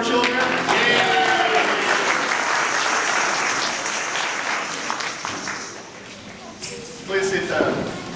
our children? Yeah. Please sit down.